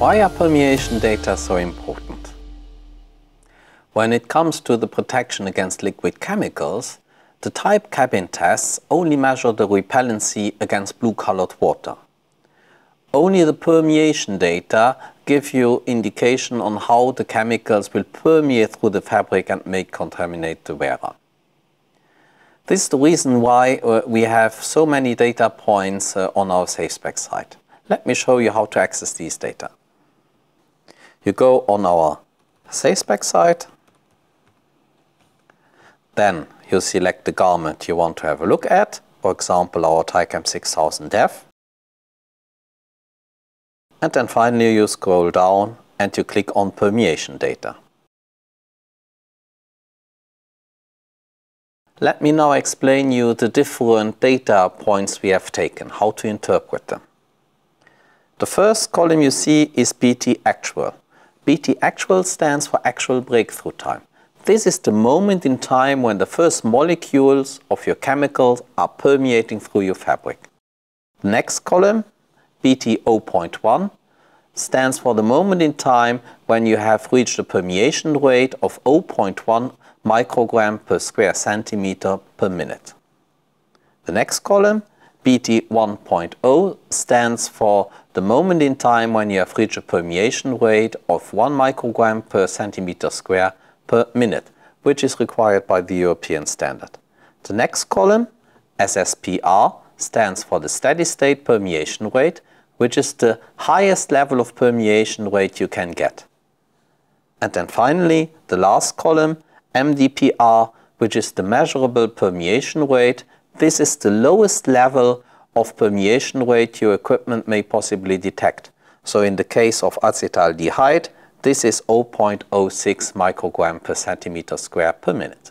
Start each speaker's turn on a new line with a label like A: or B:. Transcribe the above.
A: Why are permeation data so important? When it comes to the protection against liquid chemicals, the type cabin tests only measure the repellency against blue-colored water. Only the permeation data give you indication on how the chemicals will permeate through the fabric and may contaminate the wearer. This is the reason why uh, we have so many data points uh, on our SafeSpec site. Let me show you how to access these data. You go on our SafeSpec site, then you select the garment you want to have a look at, for example our Tychem 6000 F. And then finally you scroll down and you click on permeation data. Let me now explain you the different data points we have taken, how to interpret them. The first column you see is BT actual. BT actual stands for actual breakthrough time. This is the moment in time when the first molecules of your chemicals are permeating through your fabric. Next column, BT 0.1, stands for the moment in time when you have reached a permeation rate of 0.1 microgram per square centimeter per minute. The next column, BT 1.0, stands for the moment in time when you have reached a permeation rate of 1 microgram per centimeter square per minute, which is required by the European standard. The next column, SSPR, stands for the steady state permeation rate, which is the highest level of permeation rate you can get. And then finally, the last column, MDPR, which is the measurable permeation rate. This is the lowest level of permeation rate your equipment may possibly detect. So in the case of acetaldehyde, this is 0.06 microgram per centimeter square per minute.